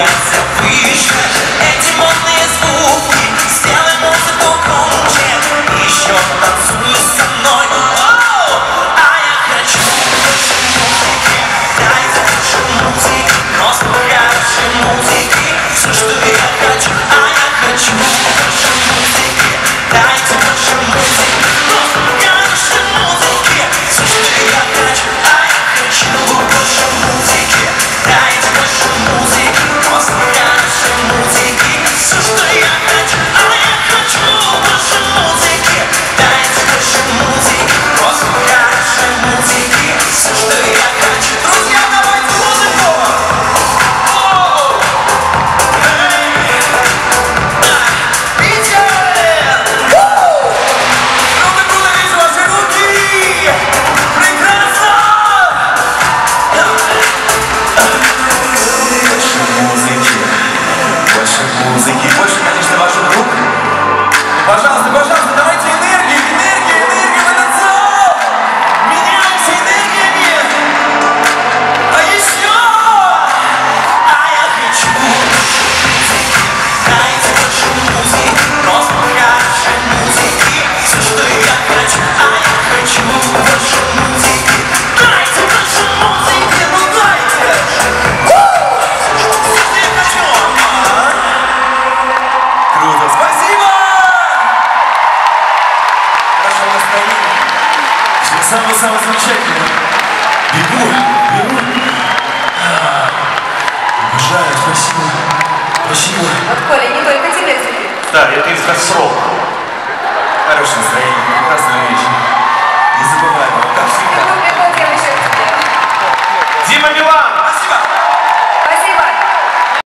подняться выше Эти модные звуки Всего самого-самого замечательного. Бегу, бегу. А, Обожаю, спасибо. Спасибо. Вот, Коля, не только тебе теперь. Да, это из срок. Хорошее настроение, прекрасная вещь. Незабываемая, как всегда. Тебе. Дима Билан!